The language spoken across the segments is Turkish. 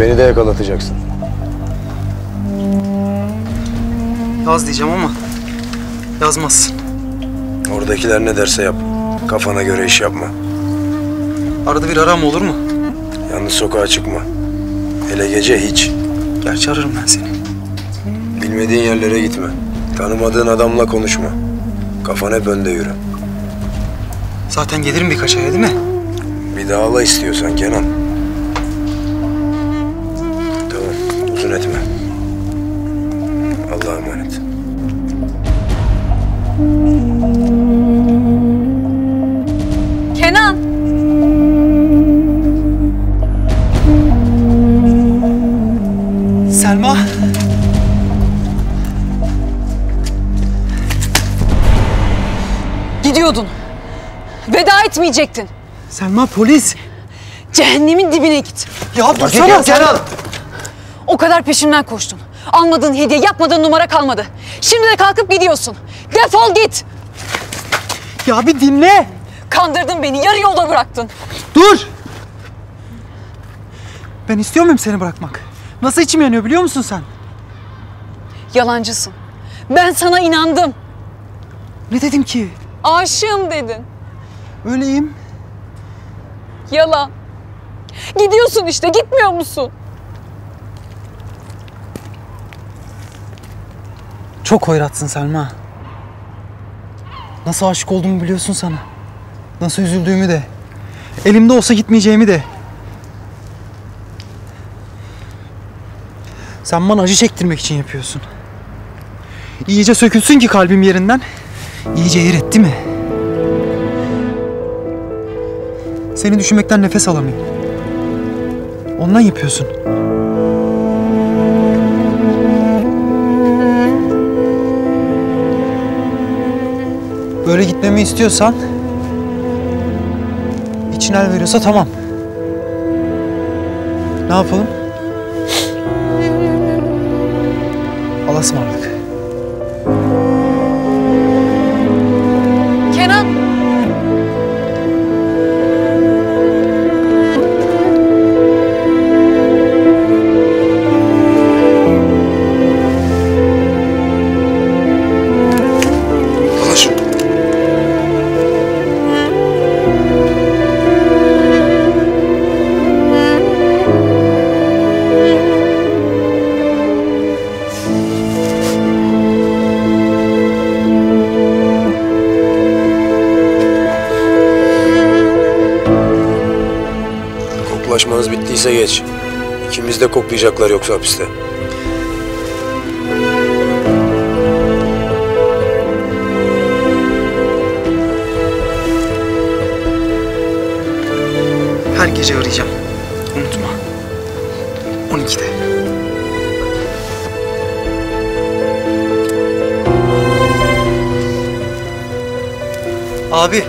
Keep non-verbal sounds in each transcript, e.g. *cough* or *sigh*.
beni de yakalatacaksın. Yaz diyeceğim ama yazmazsın. Oradakiler ne derse yap. Kafana göre iş yapma. Arada bir aram olur mu? Yalnız sokağa çıkma. Hele gece hiç. Gerçi ararım ben seni. Bilmediğin yerlere gitme. Tanımadığın adamla konuşma. Kafan hep önde yürü. Zaten gelirim birkaç aya değil mi? Bir daha ala istiyorsan Kenan. Tamam, uzun etme. Allah'a emanet. Kenan! Selma. Gidiyordun. Veda etmeyecektin. Selma polis. Cehennemin dibine git. Ya dursana Kenan. Kadar peşimden koştun. Almadığın hediye, yapmadığın numara kalmadı. Şimdi de kalkıp gidiyorsun. Defol git. Ya bir dinle. Kandırdın beni, yarı yolda bıraktın. Dur. Ben istiyor muyum seni bırakmak? Nasıl içim yanıyor biliyor musun sen? Yalancısın. Ben sana inandım. Ne dedim ki? Aşığım dedin. Öyleyim. Yalan. Gidiyorsun işte, gitmiyor musun? Çok hoyratsın Selma. Nasıl aşık olduğumu biliyorsun sana. Nasıl üzüldüğümü de. Elimde olsa gitmeyeceğimi de. Sen bana acı çektirmek için yapıyorsun. İyice sökülsün ki kalbim yerinden. İyice yer etti mi? Seni düşünmekten nefes alamıyorum. Ondan yapıyorsun. Böyle gitmemi istiyorsan... ...için el veriyorsa tamam. Ne yapalım? Allah'a ısmarladık. Bittiyse geç. İkimiz de koklayacaklar yoksa hapiste. Her gece arayacağım. Unutma. 12'de. Abi.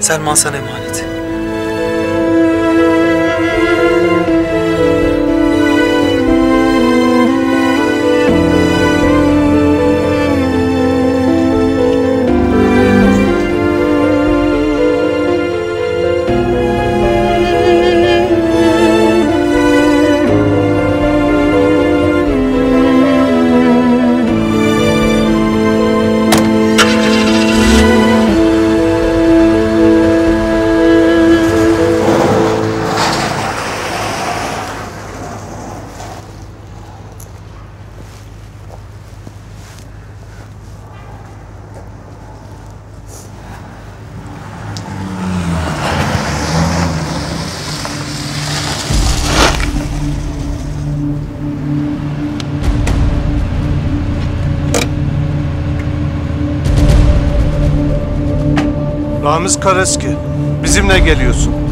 Selman sana emanet. Amen. Ramiz Karaski, bizimle geliyorsun.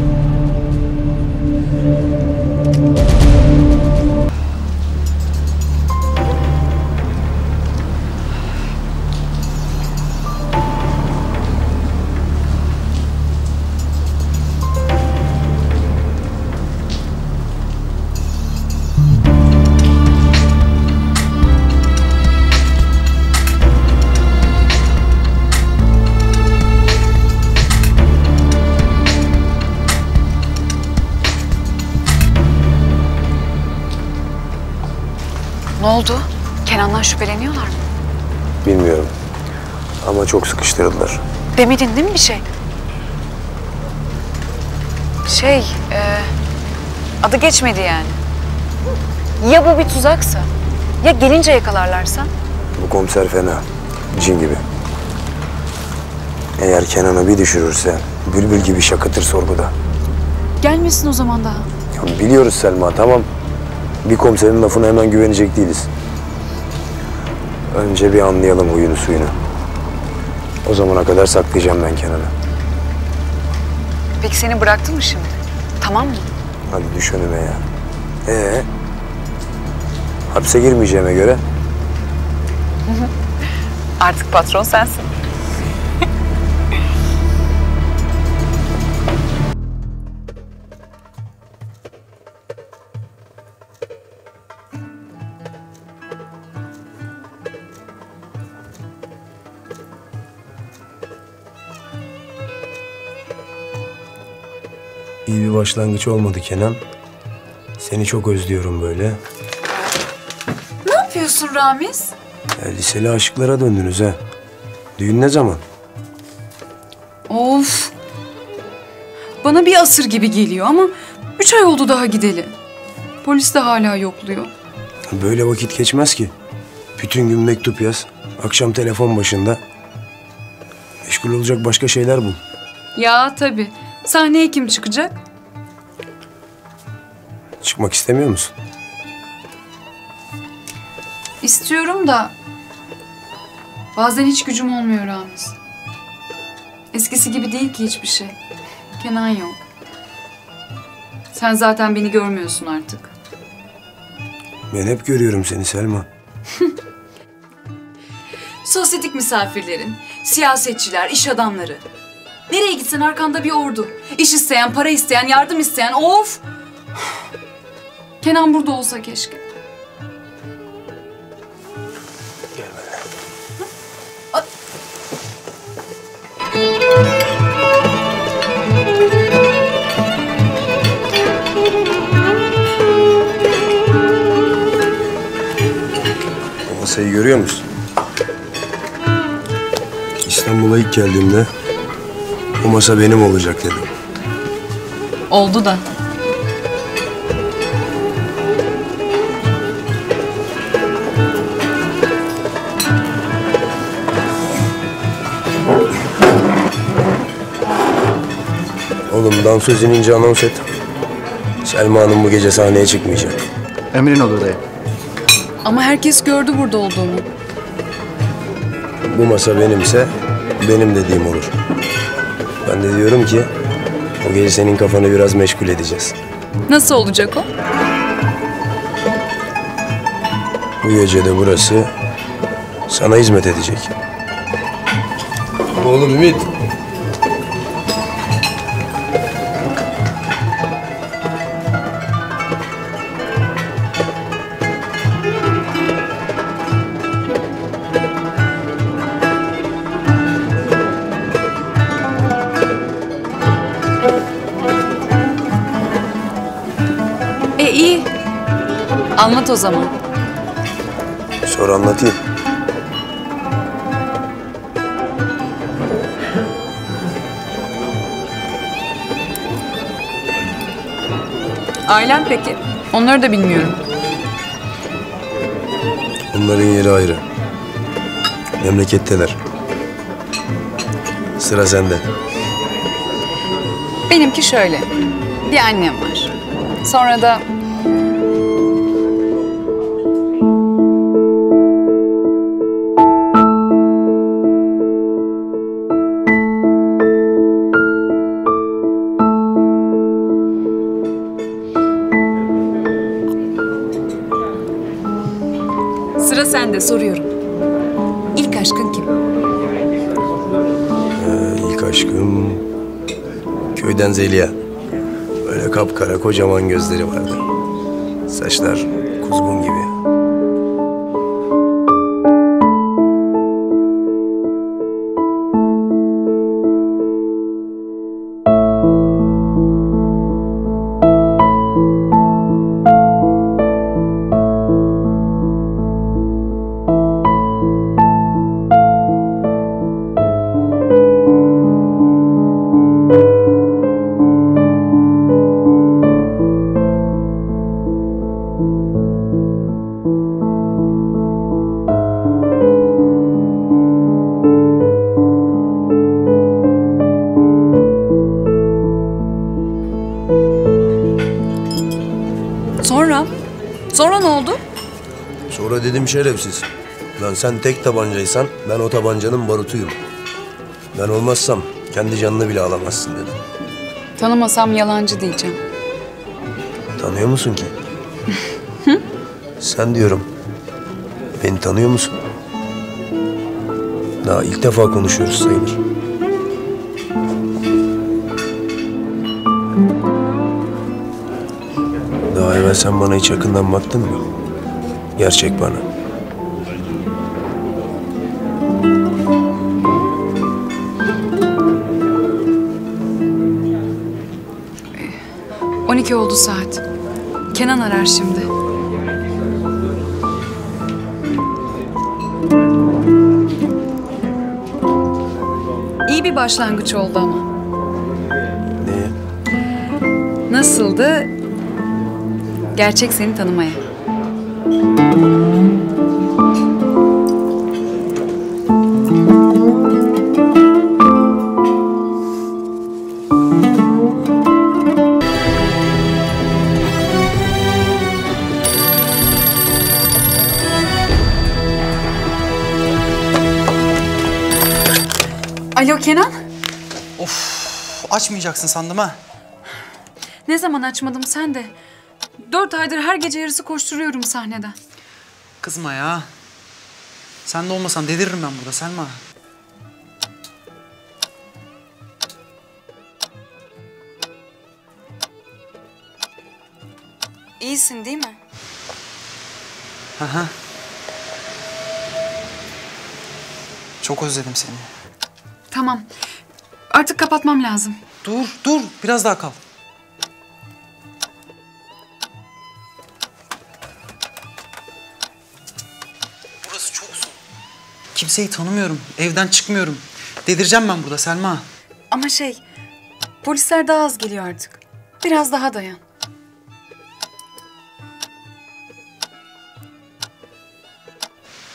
Şüpheleniyorlar mı? Bilmiyorum. Ama çok sıkıştırdılar. Demedin değil mi bir şey? Şey, e, adı geçmedi yani. Ya bu bir tuzaksa? Ya gelince yakalarlarsa? Bu komiser fena. Cin gibi. Eğer Kenan'ı bir düşürürse bülbül gibi şakıtır sorguda. Gelmesin o zaman daha. Ya biliyoruz Selma tamam. Bir komiserin lafına hemen güvenecek değiliz. Önce bir anlayalım huyunu suyunu. O zamana kadar saklayacağım ben Kenan'ı. Peki seni bıraktı mı şimdi? Tamam mı? Hadi düş önüme ya. Ee? Hapse girmeyeceğime göre *laughs* Artık patron sensin. Başlangıç olmadı Kenan. Seni çok özlüyorum böyle. Ne yapıyorsun Ramiz? Ya, liseli aşıklara döndünüz ha. Düğün ne zaman? Of. Bana bir asır gibi geliyor ama üç ay oldu daha gideli. Polis de hala yokluyor. Böyle vakit geçmez ki. Bütün gün mektup yaz. Akşam telefon başında. Meşgul olacak başka şeyler bul. Ya tabii. Sahneye kim çıkacak? Çıkmak istemiyor musun? İstiyorum da bazen hiç gücüm olmuyor Ramiz. Eskisi gibi değil ki hiçbir şey. Kenan yok. Sen zaten beni görmüyorsun artık. Ben hep görüyorum seni Selma. *laughs* Sosyetik misafirlerin, siyasetçiler, iş adamları. Nereye gitsen arkanda bir ordu. İş isteyen, para isteyen, yardım isteyen. Of! Kenan burada olsa keşke. O masayı görüyor musun? İstanbul'a ilk geldiğimde o masa benim olacak dedim. Oldu da. Oğlum dansöz inince anons et. Selma Hanım bu gece sahneye çıkmayacak. Emrin olur dayı. Ama herkes gördü burada olduğumu. Bu masa benimse benim dediğim olur. Ben de diyorum ki o gece senin kafanı biraz meşgul edeceğiz. Nasıl olacak o? Bu gece de burası sana hizmet edecek. Oğlum Ümit. Anlat o zaman. Sonra anlatayım. Ailen peki? Onları da bilmiyorum. Onların yeri ayrı. Memleketteler. Sıra sende. Benimki şöyle. Bir annem var. Sonra da Sıra sende soruyorum. İlk aşkın kim? İlk aşkım köyden Zeliha. Böyle kapkara kocaman gözleri vardı. Saçlar kuzgun gibi. Şerefsiz. Lan sen tek tabancaysan ben o tabancanın barutuyum. Ben olmazsam kendi canını bile alamazsın dedim. Tanımasam yalancı diyeceğim. Tanıyor musun ki? *laughs* sen diyorum. Beni tanıyor musun? Daha ilk defa konuşuyoruz sayılır. Daha evvel sen bana hiç yakından baktın mı? Gerçek bana. Oldu saat. Kenan arar şimdi. İyi bir başlangıç oldu ama. Neye? Nasıldı? Gerçek seni tanımaya. Kenan. Of açmayacaksın sandım ha. Ne zaman açmadım sen de. Dört aydır her gece yarısı koşturuyorum sahneden. Kızma ya. Sen de olmasan deliririm ben burada Selma. İyisin değil mi? Hı. Çok özledim seni. Tamam. Artık kapatmam lazım. Dur dur biraz daha kal. Burası çok soğuk. Kimseyi tanımıyorum. Evden çıkmıyorum. Delireceğim ben burada Selma. Ama şey, polisler daha az geliyor artık. Biraz daha dayan.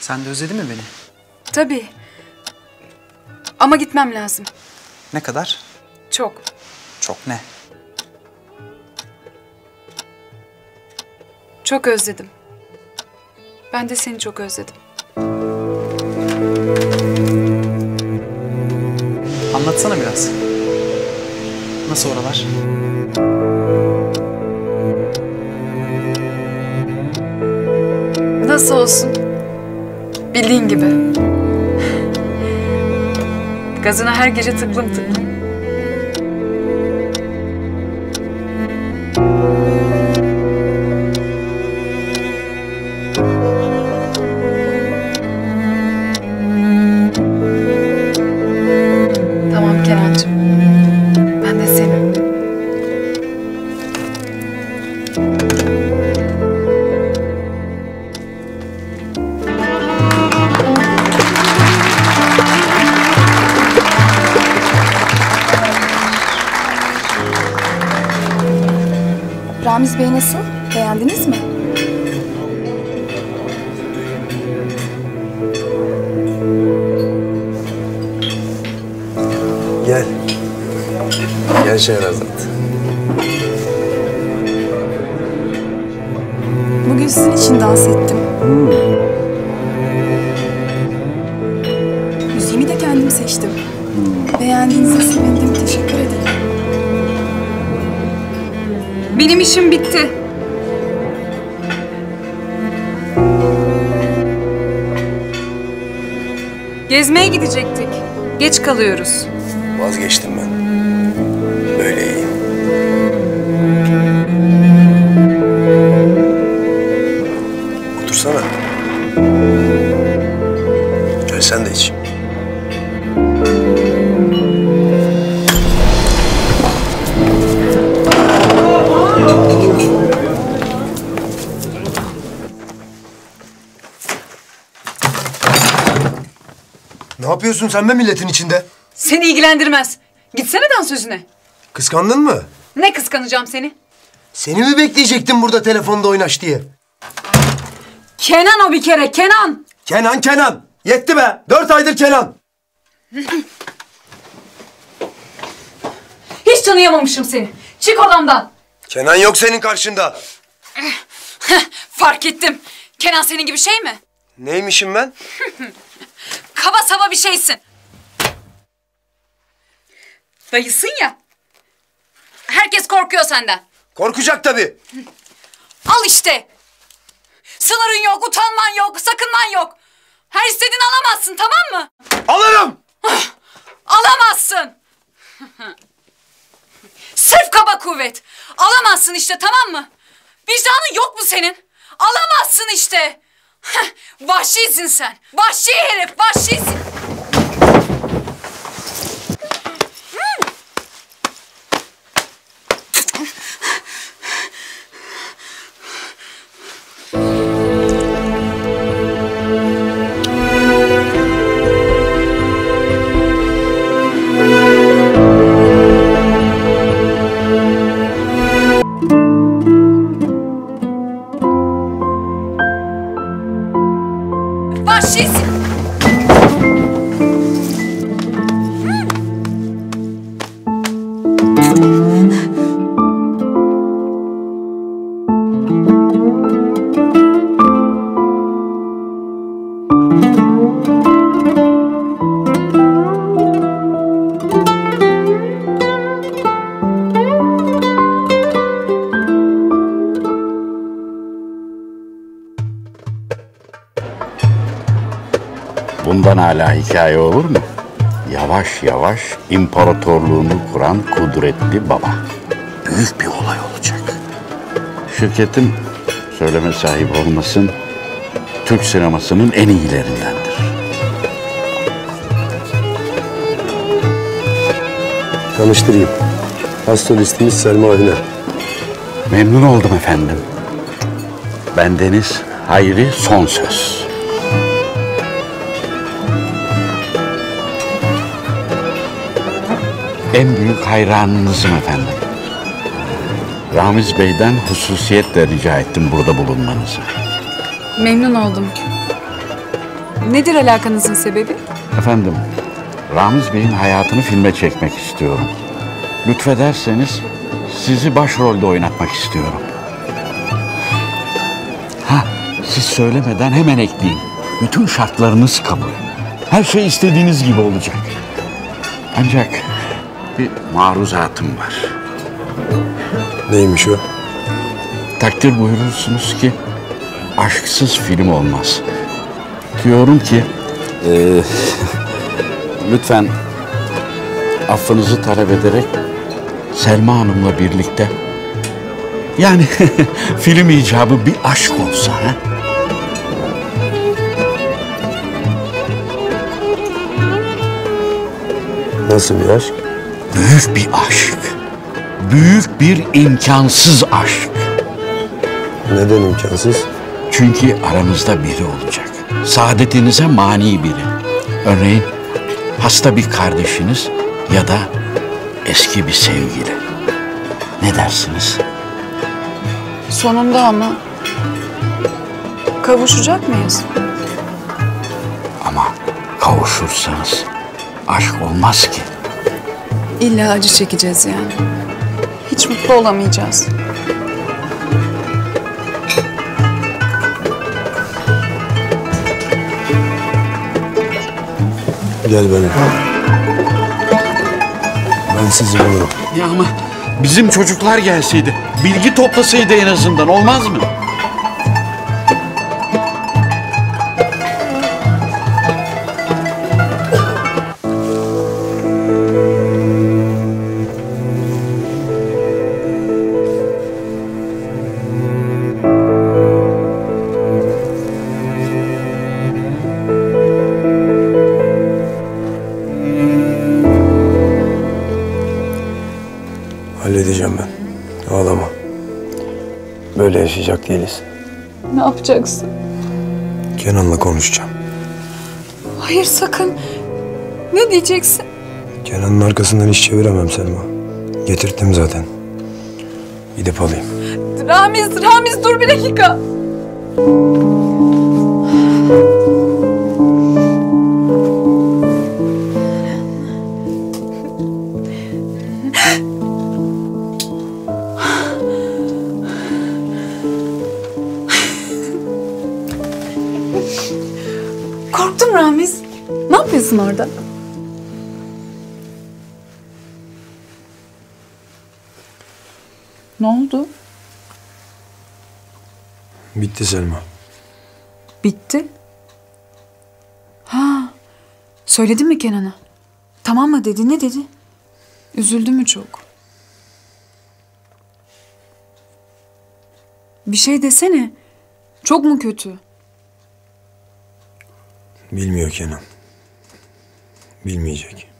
Sen de özledin mi beni? Tabii. Ama gitmem lazım. Ne kadar? Çok. Çok ne? Çok özledim. Ben de seni çok özledim. Anlatsana biraz. Nasıl oralar? Nasıl olsun? Bildiğin gibi. Gazına her gece tıklım tıklım. Ne yapıyorsun sen be milletin içinde? Seni ilgilendirmez. Gitsene dans sözüne. Kıskandın mı? Ne kıskanacağım seni? Seni mi bekleyecektim burada telefonda oynaş diye? Kenan o bir kere, Kenan. Kenan Kenan. Yetti be. Dört aydır Kenan. Hiç tanıyamamışım seni. Çık odamdan. Kenan yok senin karşında. Fark ettim. Kenan senin gibi şey mi? Neymişim ben? *laughs* Kaba saba bir şeysin. Dayısın ya. Herkes korkuyor senden. Korkacak tabii. Al işte. Sınırın yok, utanman yok, sakınman yok. Her istediğini alamazsın tamam mı? Alırım. Alamazsın. *laughs* Sırf kaba kuvvet. Alamazsın işte tamam mı? Vicdanın yok mu senin? Alamazsın işte. Vahşisin sen. Vahşi herif. Vahşisin. Hala hikaye olur mu? Yavaş yavaş imparatorluğunu kuran kudretli baba. Büyük bir olay olacak. Şirketim söyleme sahibi olmasın Türk sinemasının en iyilerindendir. Tanıştırayım. Astrolistimiz Selma Hüner. Memnun oldum efendim. Bendeniz Hayri Son Söz. En büyük hayranınızım efendim. Ramiz Bey'den hususiyetle rica ettim burada bulunmanızı. Memnun oldum. Nedir alakanızın sebebi? Efendim, Ramiz Bey'in hayatını filme çekmek istiyorum. Lütfederseniz sizi başrolde oynatmak istiyorum. Ha, siz söylemeden hemen ekleyin. Bütün şartlarınız kabul. Her şey istediğiniz gibi olacak. Ancak bir maruzatım var. Neymiş o? Takdir buyurursunuz ki aşksız film olmaz. Diyorum ki eee, *laughs* lütfen affınızı talep ederek Selma Hanım'la birlikte yani *laughs* film icabı bir aşk olsa ha? Nasıl bir aşk? Büyük bir aşk. Büyük bir imkansız aşk. Neden imkansız? Çünkü aranızda biri olacak. Saadetinize mani biri. Örneğin hasta bir kardeşiniz ya da eski bir sevgili. Ne dersiniz? Sonunda ama kavuşacak mıyız? Ama kavuşursanız aşk olmaz ki. İlla acı çekeceğiz yani. Hiç mutlu olamayacağız. Gel benimle. Ben sizi bulurum. Ya ama bizim çocuklar gelseydi, bilgi toplasaydı en azından olmaz mı? Böyle yaşayacak değiliz. Ne yapacaksın? Kenan'la konuşacağım. Hayır sakın. Ne diyeceksin? Kenan'ın arkasından iş çeviremem Selma. Getirttim zaten. Gidip alayım. Ramiz, Ramiz dur bir dakika. Bitti Selma. Bitti. Ha. Söyledin mi Kenan'a? Tamam mı dedi? Ne dedi? Üzüldü mü çok? Bir şey desene. Çok mu kötü? Bilmiyor Kenan. Bilmeyecek.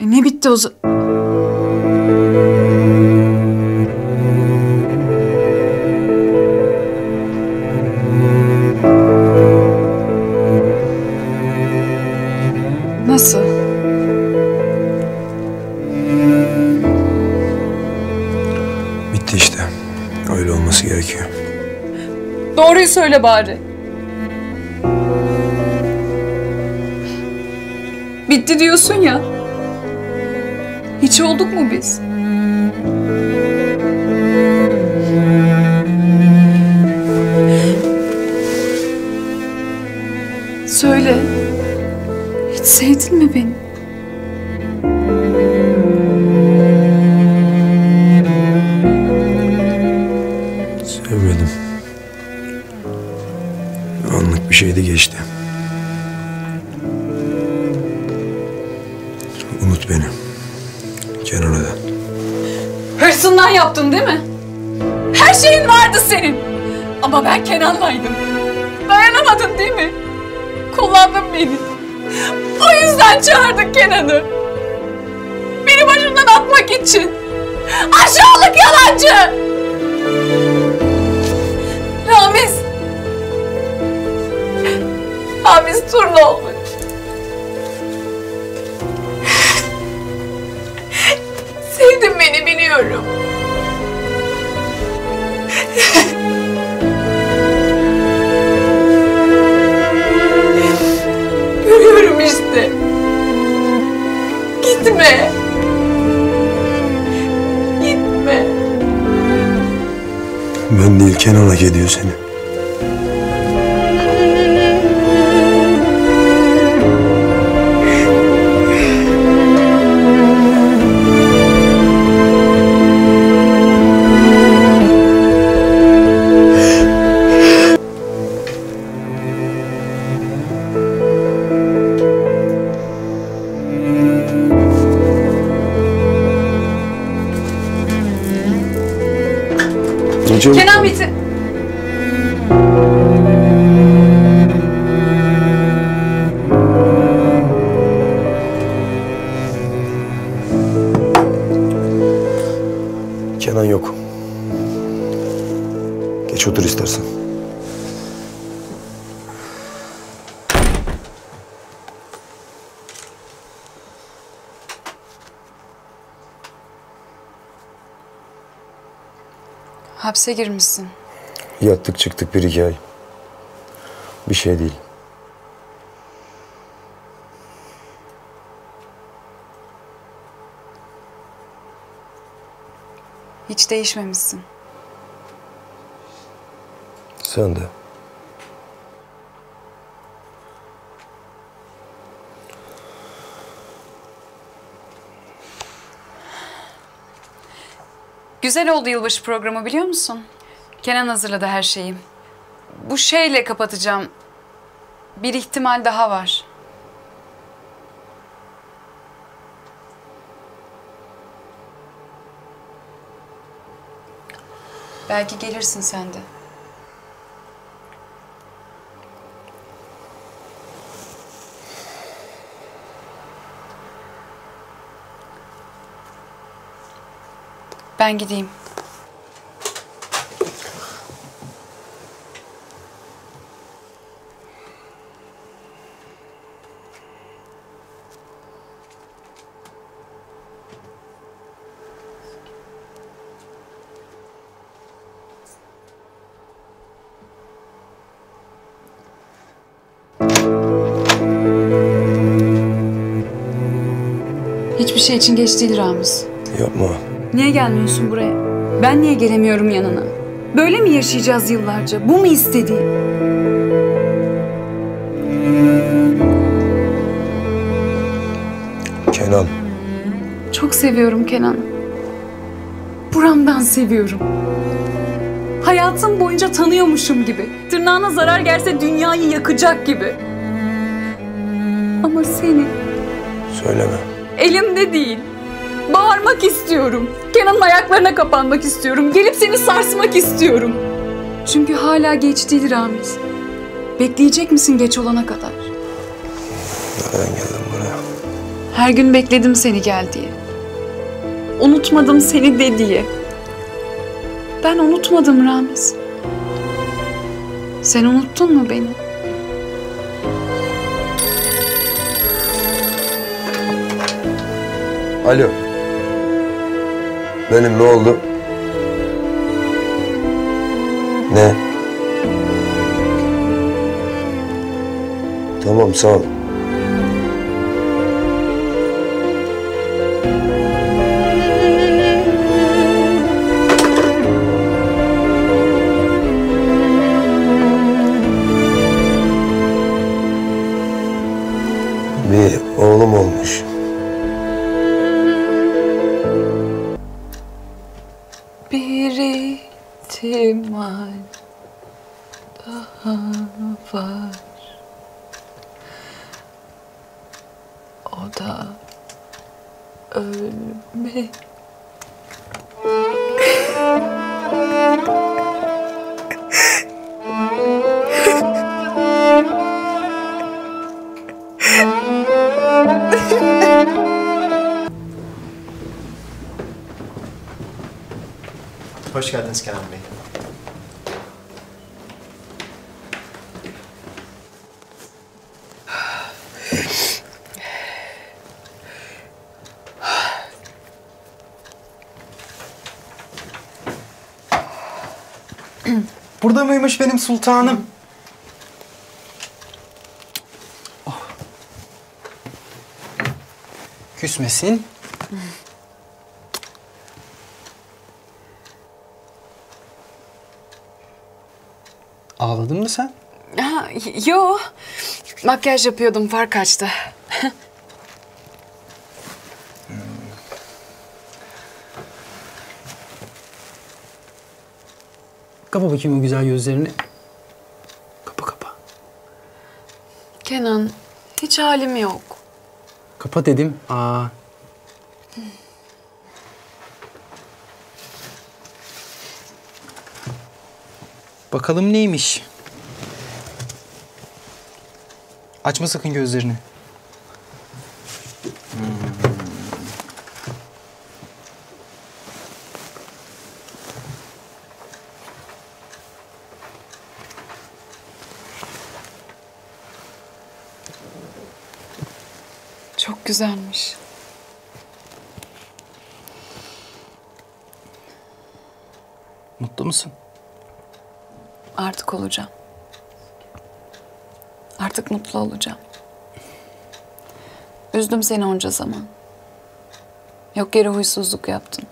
E ne bitti o zaman? Söyle bari. Bitti diyorsun ya. Hiç olduk mu biz? Söyle. Hiç sevdin mi beni? Yaptın değil mi? Her şeyin vardı senin. Ama ben Kenan'laydım. Dayanamadın değil mi? Kullandın beni. O yüzden çağırdın Kenan'ı. Beni başından atmak için. Aşağılık yalancı! Ramiz. Ramiz Turnoğlu. Gitme. Gitme. Ben değil Kenan hak ediyor seni. Hapse girmişsin. Yattık çıktık bir iki ay. Bir şey değil. Hiç değişmemişsin. Sen de. Güzel oldu yılbaşı programı biliyor musun? Kenan hazırladı her şeyi. Bu şeyle kapatacağım. Bir ihtimal daha var. Belki gelirsin sen de. Ben gideyim. Hiçbir şey için geç değil Ramiz. Yapma. Niye gelmiyorsun buraya? Ben niye gelemiyorum yanına? Böyle mi yaşayacağız yıllarca? Bu mu istediğin? Kenan. Çok seviyorum Kenan. Buramdan seviyorum. Hayatım boyunca tanıyormuşum gibi. Tırnağına zarar gelse dünyayı yakacak gibi. Ama seni... Söyleme. Elimde değil. Bağırmak istiyorum. Kenan'ın ayaklarına kapanmak istiyorum. Gelip seni sarsmak istiyorum. Çünkü hala geç değil Ramiz. Bekleyecek misin geç olana kadar? Nereden geldin buraya? Her gün bekledim seni gel diye. Unutmadım seni de diye. Ben unutmadım Ramiz. Sen unuttun mu beni? Alo. Benim ne oldu? Ne? Tamam sağ ol. Var. O da ölmek. Hoş geldiniz Kenan Bey. Burada mıymış benim sultanım? Oh. Küsmesin. Ağladın mı sen? Ha, yo. Makyaj yapıyordum fark kaçtı. Kapa bakayım o güzel gözlerini. Kapa kapa. Kenan hiç halim yok. Kapa dedim. Aa. Bakalım neymiş? Açma sakın gözlerini. Çok güzelmiş. Mutlu musun? Artık olacağım. Artık mutlu olacağım. Üzdüm seni onca zaman. Yok yere huysuzluk yaptım.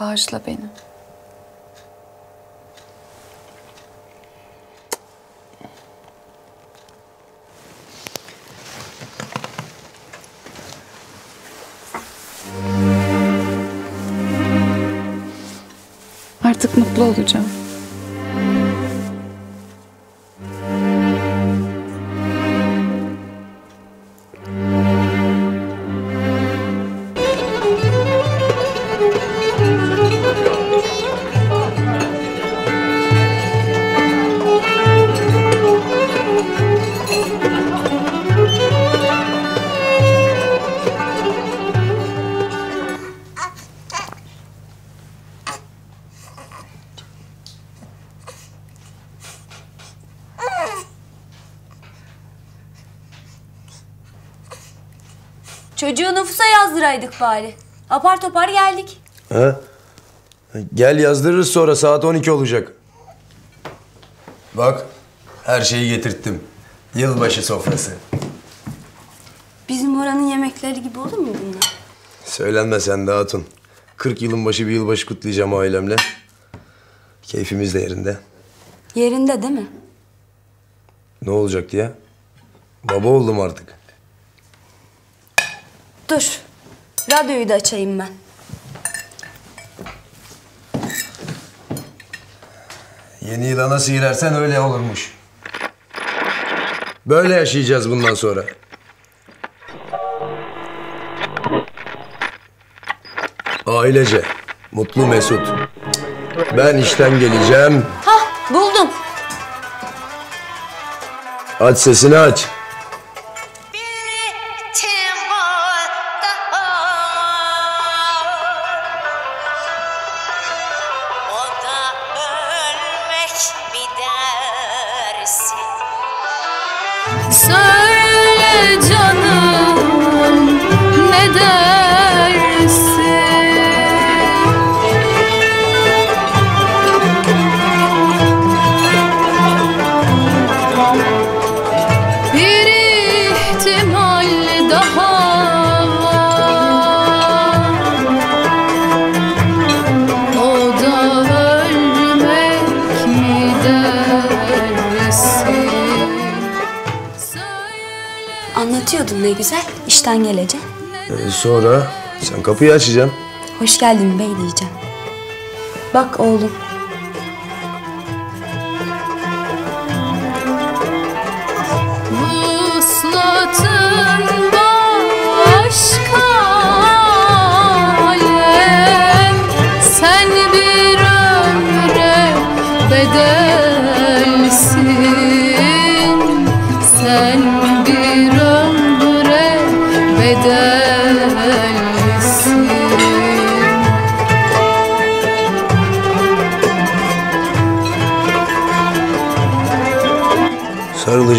Bağışla beni. Artık mutlu olacağım. Çocuğu yazdıraydık bari. Apar topar geldik. Ha? Gel yazdırırız sonra saat 12 olacak. Bak her şeyi getirttim. Yılbaşı sofrası. Bizim oranın yemekleri gibi olur mu bunlar? Söylenme sen de hatun. 40 yılın başı bir yılbaşı kutlayacağım ailemle. Keyfimiz de yerinde. Yerinde değil mi? Ne olacaktı ya? Baba oldum artık. Dur. Radyoyu da açayım ben. Yeni yıla nasıl girersen öyle olurmuş. Böyle yaşayacağız bundan sonra. Ailece, mutlu mesut. Ben işten geleceğim. Hah buldum. Aç sesini aç. Kapıyı açacaksın. Hoş geldin bey diyeceğim. Bak oğlum.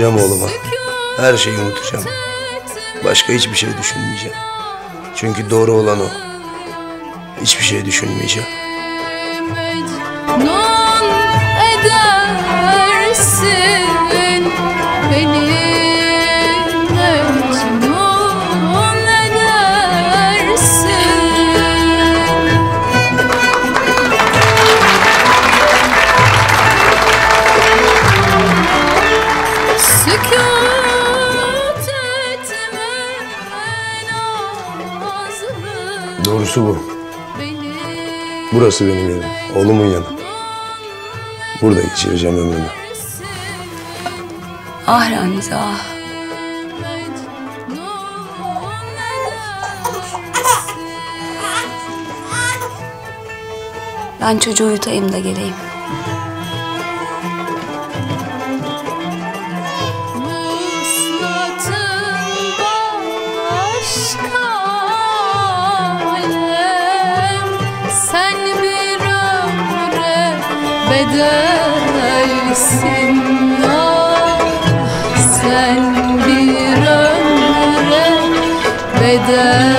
Sarılacağım oğluma. Her şeyi unutacağım. Başka hiçbir şey düşünmeyeceğim. Çünkü doğru olan o. Hiçbir şey düşünmeyeceğim. Doğrusu bu. Burası benim yerim. Oğlumun yanı. Burada geçireceğim ömrümü. Ah Ramiz ah. Ben çocuğu uyutayım da geleyim. Bedelsin Ah, Sen bir ömre bedelsin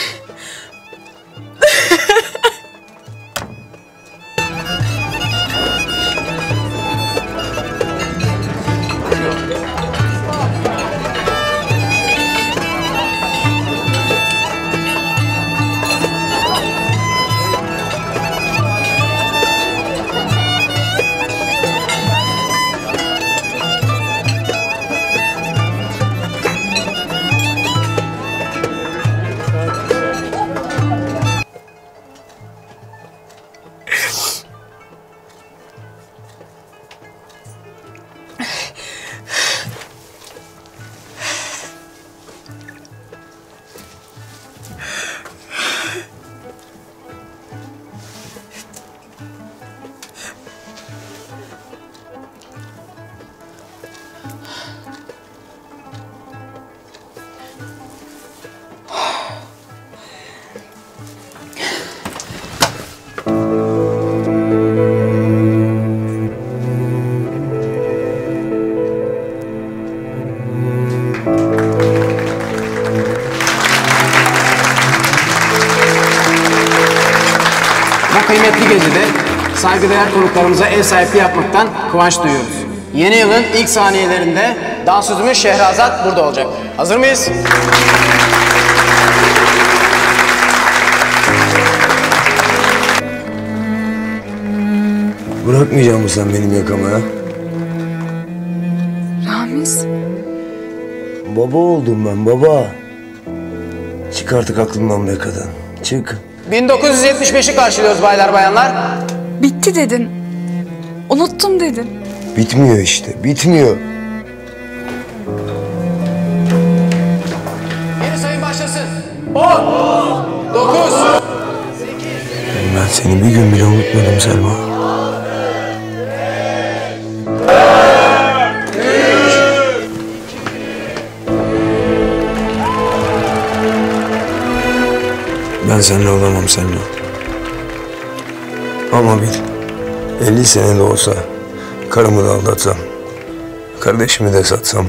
saygıdeğer konuklarımıza ev sahipliği yapmaktan kıvanç duyuyoruz. Yeni yılın ilk saniyelerinde dansözümüz Şehrazat burada olacak. Hazır mıyız? Bırakmayacak mısın sen benim yakama ya? Ramiz. Baba oldum ben baba. Çık artık aklımdan be kadın. Çık. 1975'i karşılıyoruz baylar bayanlar. Bitti dedin. Unuttum dedin. Bitmiyor işte bitmiyor. Geri sayım başlasın. 10, 9, Ben seni bir gün bile unutmadım Selma. Ben seninle olamam Selma. Ama bil, 50 sene de olsa karımı da aldatsam, kardeşimi de satsam,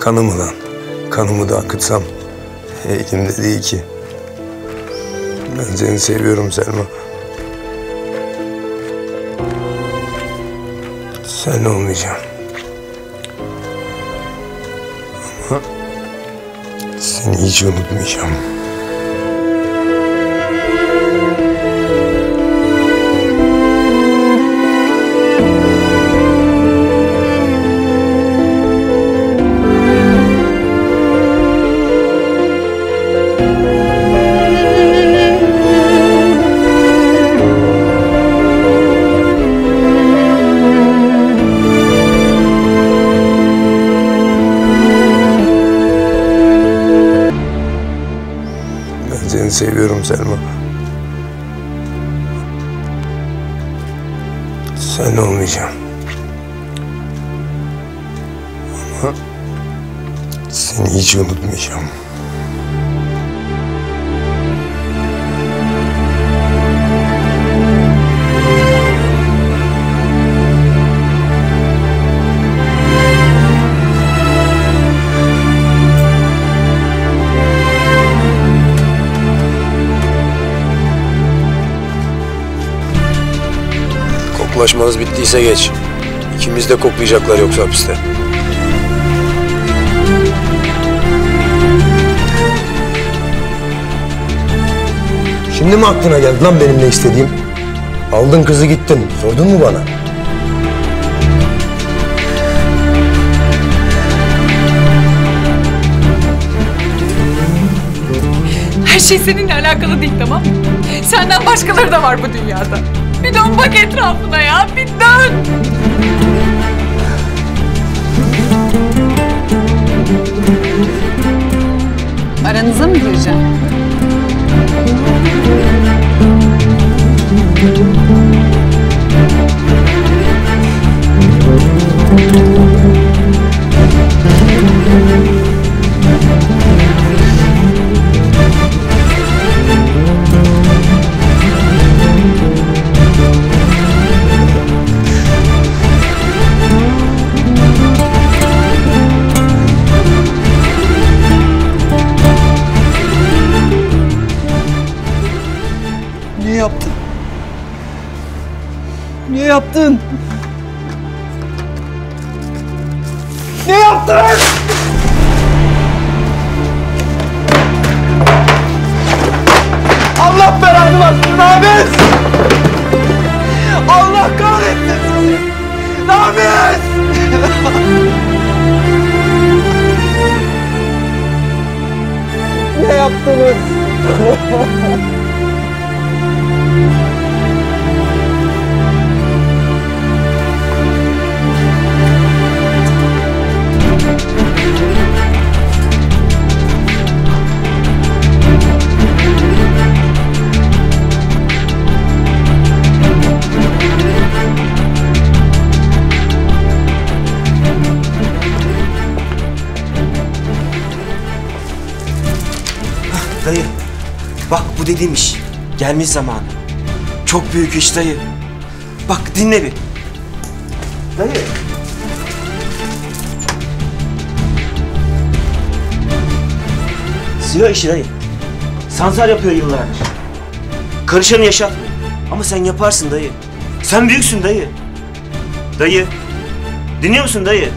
kanımı da, kanımı da akıtsam elimde değil ki. Ben seni seviyorum Selma. Sen olmayacağım. Ama seni hiç unutmayacağım. Seviyorum Selma. Sen olmayacağım. Ama seni hiç unutmayacağım. Koklaşmanız bittiyse geç. İkimiz de koklayacaklar yoksa hapiste. Şimdi mi aklına geldi lan benim ne istediğim? Aldın kızı gittin. Sordun mu bana? Her şey seninle alakalı değil tamam mı? Senden başkaları da var bu dünyada. Bir dön bak etrafına ya, bir dön. Aranıza mı gireceğim? Dayı, bak bu dediğim iş. Gelmiş zamanı. Çok büyük iş dayı. Bak dinle bir. Dayı. Silah işi dayı. Sansar yapıyor yıllardır. Karışanı yaşatmıyor. Ama sen yaparsın dayı. Sen büyüksün dayı. Dayı. Dinliyor musun dayı?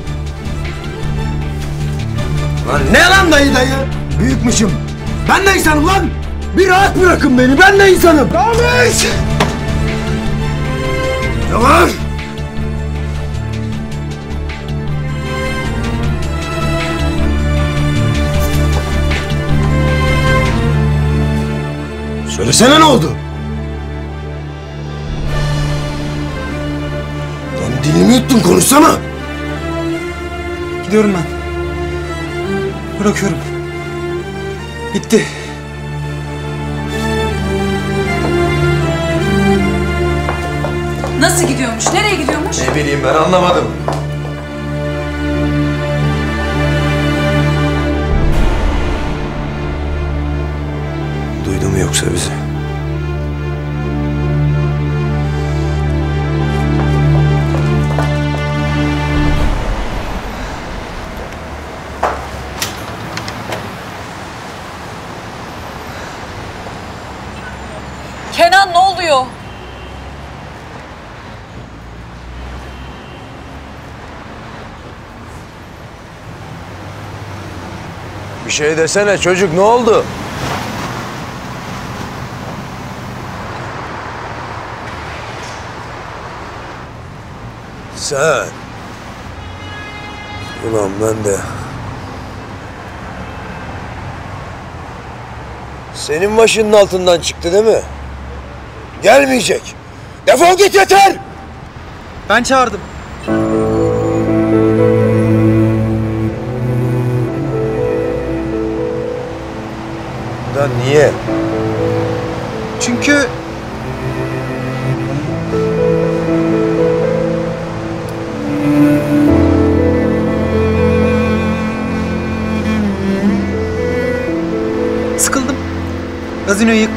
Lan ne lan dayı dayı? Büyükmüşüm. Ben de insanım lan. Bir rahat bırakın beni. Ben de insanım. Ramiz! Ne var? Söylesene ne oldu? Lan dilimi yuttun konuşsana. Gidiyorum ben. Bırakıyorum. Bitti. Nasıl gidiyormuş? Nereye gidiyormuş? Ne bileyim ben anlamadım. Duydu mu yoksa bizi? Şey desene çocuk ne oldu? Sen. Ulan ben de. Senin başının altından çıktı değil mi? Gelmeyecek. Defol git yeter. Ben çağırdım.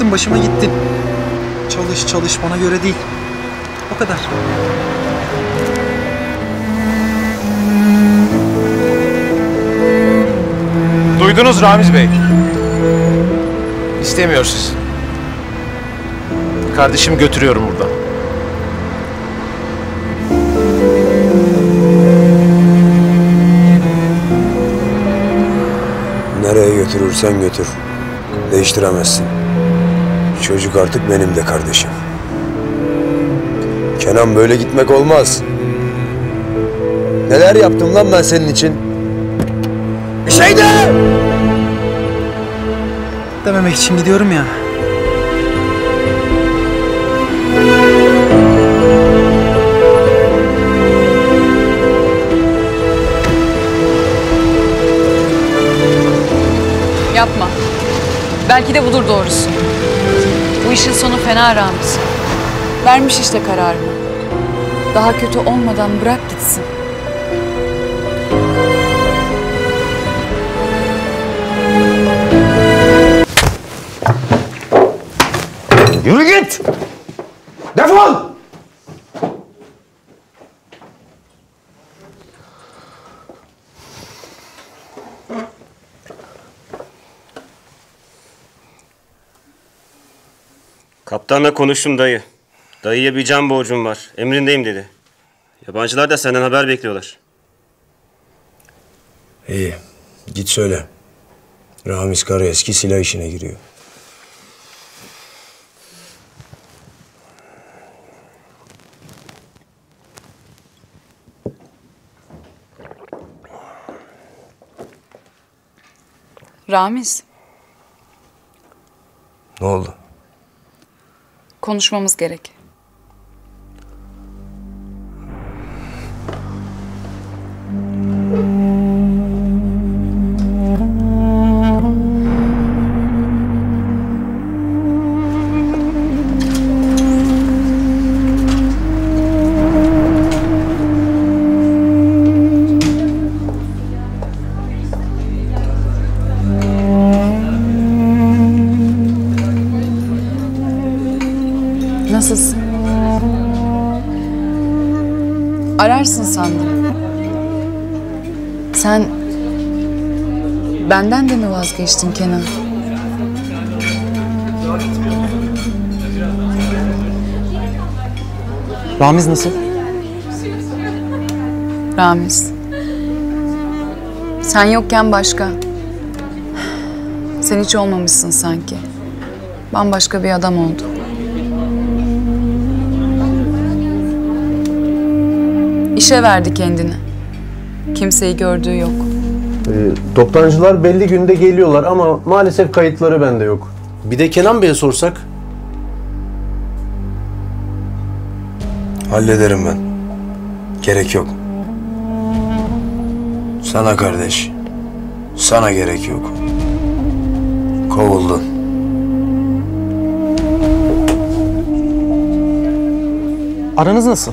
Yıktım başıma gittin. Çalış çalış bana göre değil. O kadar. Duydunuz Ramiz Bey. İstemiyor sizi. Kardeşimi götürüyorum buradan. Nereye götürürsen götür. Değiştiremezsin. Çocuk artık benim de kardeşim. Kenan böyle gitmek olmaz. Neler yaptım lan ben senin için? Bir şey de! Dememek için gidiyorum ya. Yapma. Belki de budur doğrusu. Bu işin sonu fena Ramiz. Vermiş işte kararını. Daha kötü olmadan bırak gitsin. Kaptanla konuştum dayı. Dayıya bir can borcum var. Emrindeyim dedi. Yabancılar da senden haber bekliyorlar. İyi. Git söyle. Ramiz Karaeski silah işine giriyor. Ramiz, Ne oldu? Konuşmamız gerek. Ararsın sandım. Sen benden de mi vazgeçtin Kenan? Ramiz nasıl? Ramiz. Sen yokken başka. Sen hiç olmamışsın sanki. Bambaşka bir adam oldu. İşe verdi kendini. Kimseyi gördüğü yok. Ee, toptancılar belli günde geliyorlar ama maalesef kayıtları bende yok. Bir de Kenan Bey'e sorsak. Hallederim ben. Gerek yok. Sana kardeş. Sana gerek yok. Kovuldun. Aranız nasıl?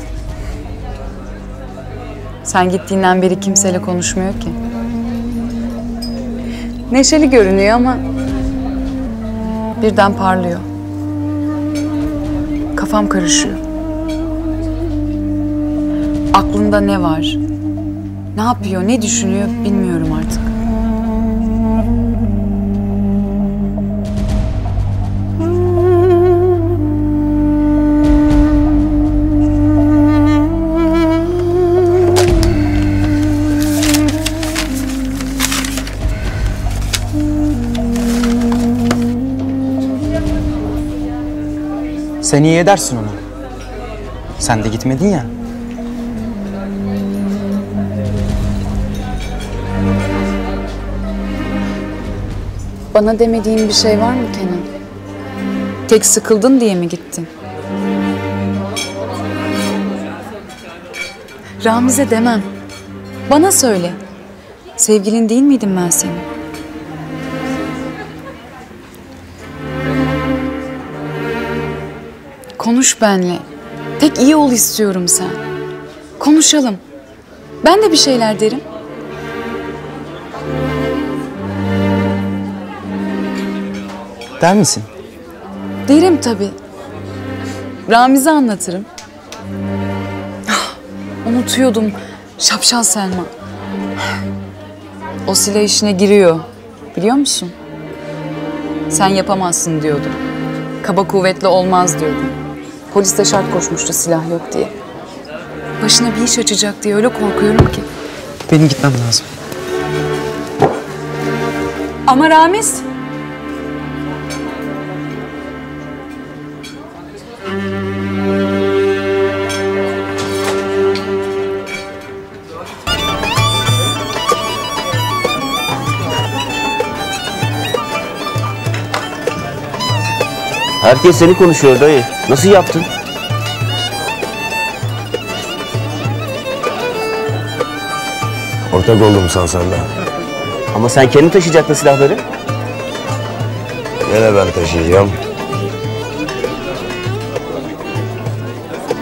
Sen gittiğinden beri kimseyle konuşmuyor ki. Neşeli görünüyor ama birden parlıyor. Kafam karışıyor. Aklında ne var? Ne yapıyor, ne düşünüyor bilmiyorum artık. Sen iyi edersin onu. Sen de gitmedin ya. Bana demediğin bir şey var mı Kenan? Tek sıkıldın diye mi gittin? Ramiz'e demem. Bana söyle. Sevgilin değil miydim ben senin? Konuş benle. Tek iyi ol istiyorum sen. Konuşalım. Ben de bir şeyler derim. Der misin? Derim tabii. Ramiz'e anlatırım. Ah, Unutuyordum. Şapşal Selma. O silah işine giriyor. Biliyor musun? Sen yapamazsın diyordum. Kaba kuvvetli olmaz diyordum. Polis de şart koşmuştu silah yok diye. Başına bir iş açacak diye öyle korkuyorum ki. Benim gitmem lazım. Ama Ramiz. Herkes seni konuşuyor dayı. Nasıl yaptın? Ortak oldum Sansar'la. Ama sen kendin taşıyacaktın silahları. Gene ben taşıyacağım.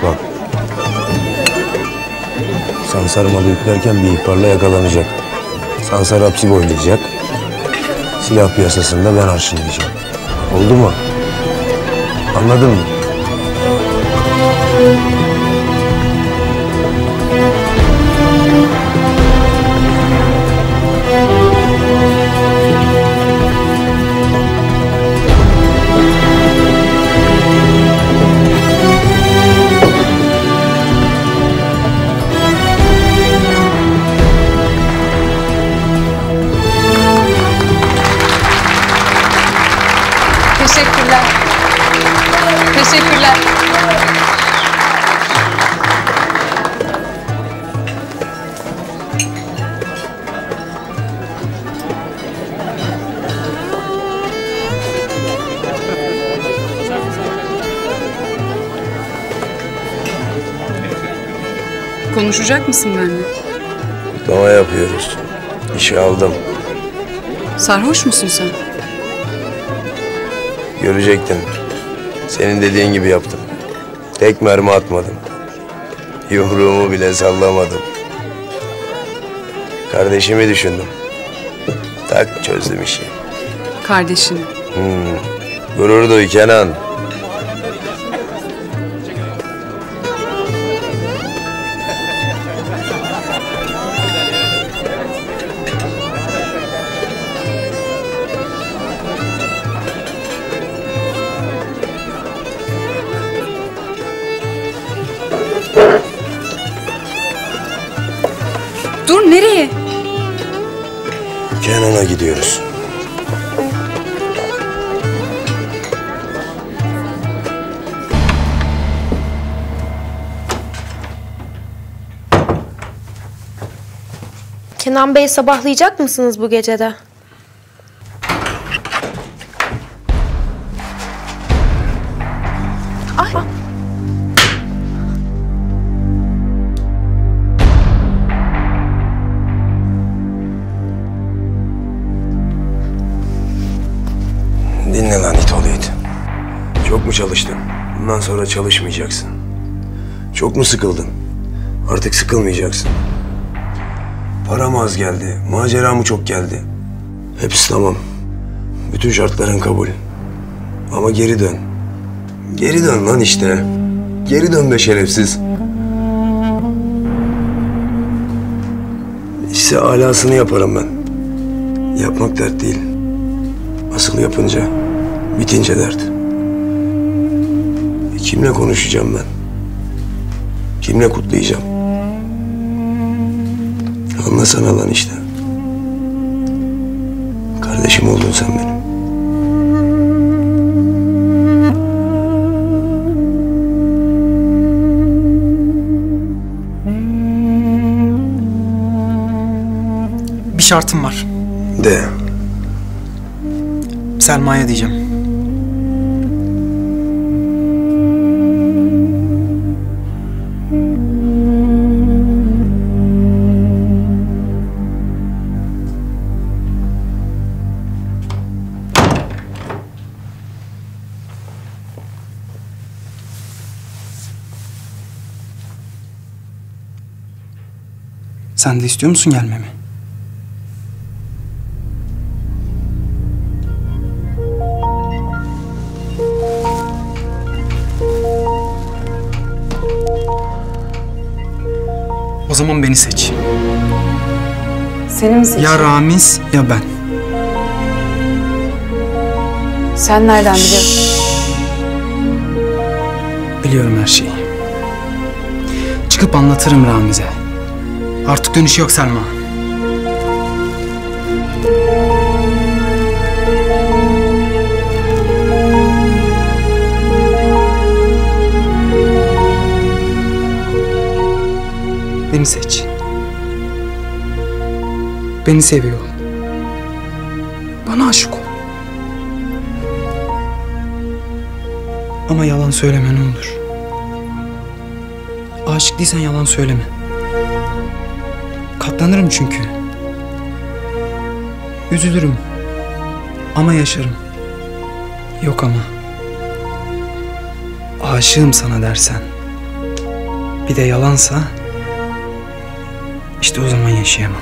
Bak. Sansar malı yüklerken bir ihbarla yakalanacak. Sansar hapsi boylayacak. Silah piyasasında ben arşınlayacağım. Oldu mu? Anladın Konuşacak mısın benimle? Kutlama yapıyoruz. İşe aldım. Sarhoş musun sen? Görecektin. Senin dediğin gibi yaptım. Tek mermi atmadım. Yumruğumu bile sallamadım. Kardeşimi düşündüm. Tak çözdüm işi. Kardeşini. Hmm. Gurur duy Kenan. Kenan Bey sabahlayacak mısınız bu gecede? Ay. Dinle lan it oğlu it. Çok mu çalıştın? Bundan sonra çalışmayacaksın. Çok mu sıkıldın? Artık sıkılmayacaksın. Param az geldi. Macera mı çok geldi? Hepsi tamam. Bütün şartların kabul. Ama geri dön. Geri dön lan işte. Geri dön be şerefsiz. İşte alasını yaparım ben. Yapmak dert değil. Asıl yapınca, bitince dert. E, Kimle konuşacağım ben? Kimle kutlayacağım? Anlasana lan işte. Kardeşim oldun sen benim. Bir şartım var. De. Selma'ya diyeceğim. Sen de istiyor musun gelmemi? O zaman beni seç. Seni mi seçeyim? Ya Ramiz ya ben. Sen nereden biliyorsun? Biliyorum her şeyi. Çıkıp anlatırım Ramiz'e. Artık dönüş yok Selma. Beni seç. Beni seviyor. Bana aşık ol. Ama yalan söyleme ne olur. Aşık değilsen yalan söyleme. Katlanırım çünkü. Üzülürüm. Ama yaşarım. Yok ama. Aşığım sana dersen. Bir de yalansa. işte o zaman yaşayamam.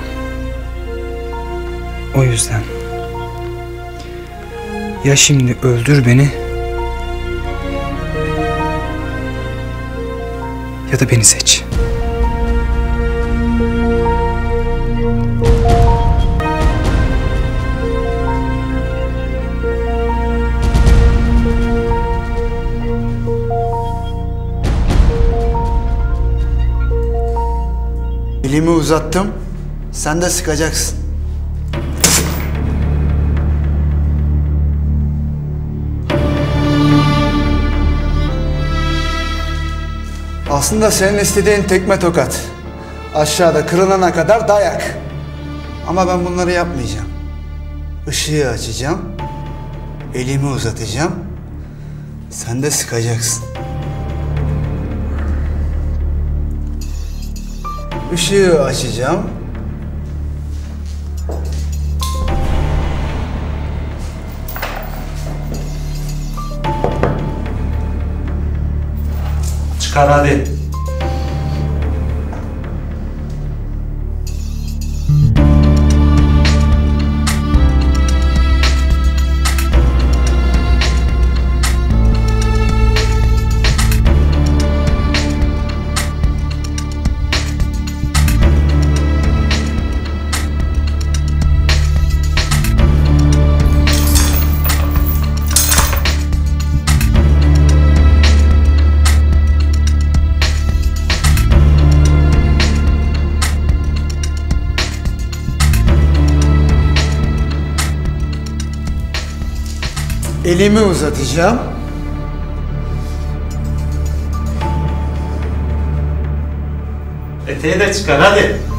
O yüzden. Ya şimdi öldür beni. Ya da beni seç. Elimi uzattım. Sen de sıkacaksın. Aslında senin istediğin tekme tokat. Aşağıda kırılana kadar dayak. Ama ben bunları yapmayacağım. Işığı açacağım. Elimi uzatacağım. Sen de sıkacaksın. Işığı açacağım. Çıkar hadi. Elimi uzatacağım. Eteği de çıkar hadi.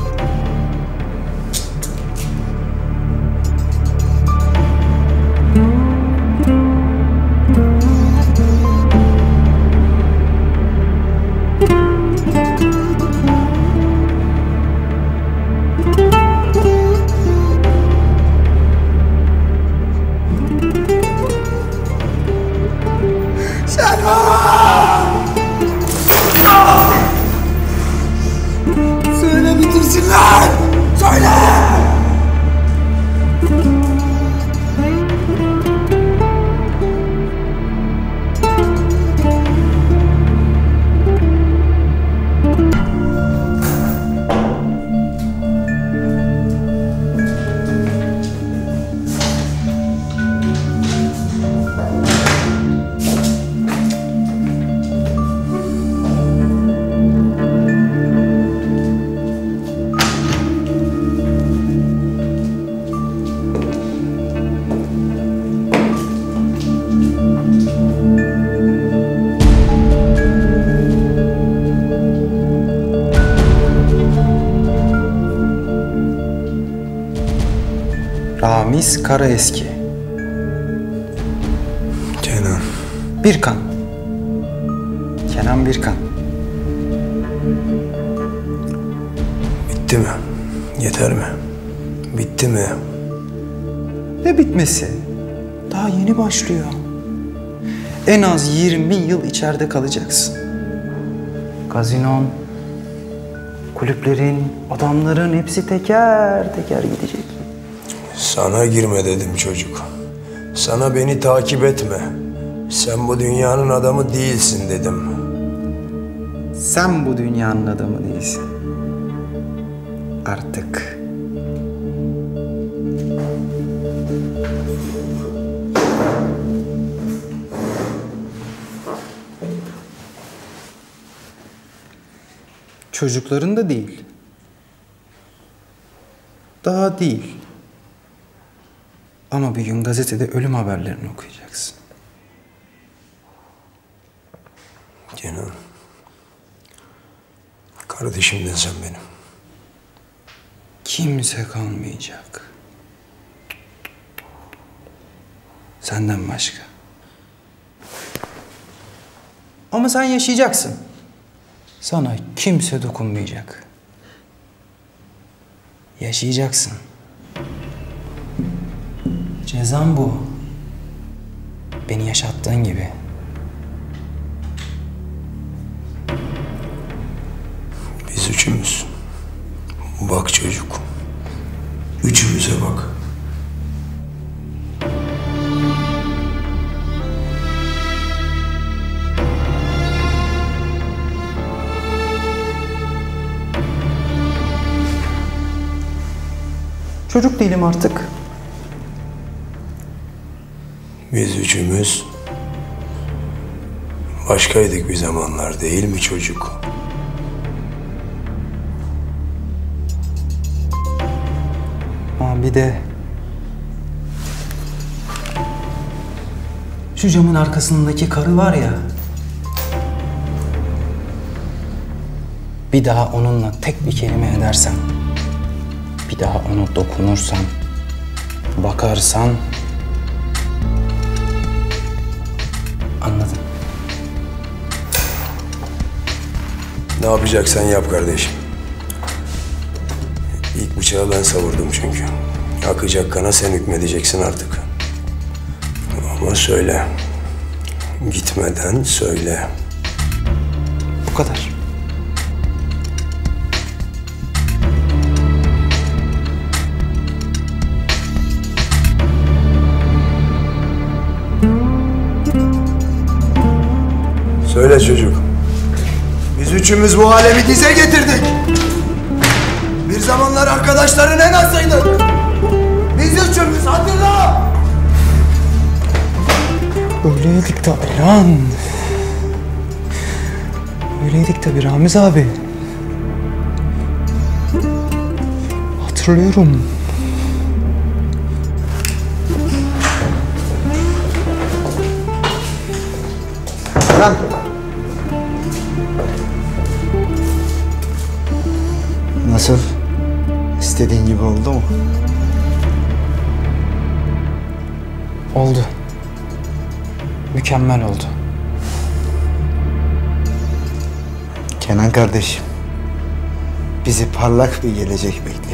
Ramiz Karaeski. Kenan. Birkan. Kenan Birkan. Bitti mi? Yeter mi? Bitti mi? Ne bitmesi? Daha yeni başlıyor. En az 20 yıl içeride kalacaksın. Gazinon, kulüplerin, adamların hepsi teker teker gidecek. Sana girme dedim çocuk. Sana beni takip etme. Sen bu dünyanın adamı değilsin dedim. Sen bu dünyanın adamı değilsin. Artık. Çocukların da değil. Daha değil. Ama bir gün gazetede ölüm haberlerini okuyacaksın. Kenan. Kardeşimdin sen benim. Kimse kalmayacak. Senden başka. Ama sen yaşayacaksın. Sana kimse dokunmayacak. Yaşayacaksın. Cezam bu. Beni yaşattığın gibi. Biz üçümüz. Bak çocuk. Üçümüze bak. Çocuk değilim artık. Biz üçümüz başkaydık bir zamanlar değil mi çocuk? Ama bir de şu camın arkasındaki karı var ya. Bir daha onunla tek bir kelime edersen, bir daha ona dokunursan, bakarsan anladın. Ne yapacaksan yap kardeşim. İlk bıçağı ben savurdum çünkü. Akacak kana sen hükmedeceksin artık. Ama söyle. Gitmeden söyle. Bu kadar. Söyle çocuk. Biz üçümüz bu alemi dize getirdik. Bir zamanlar arkadaşların en azıydık. Biz üçümüz hatırla. Öyleydik tabii lan. Öyleydik tabii Ramiz abi. Hatırlıyorum. Nasıl? İstediğin gibi oldu mu? Oldu. Mükemmel oldu. Kenan kardeşim. Bizi parlak bir gelecek bekliyor.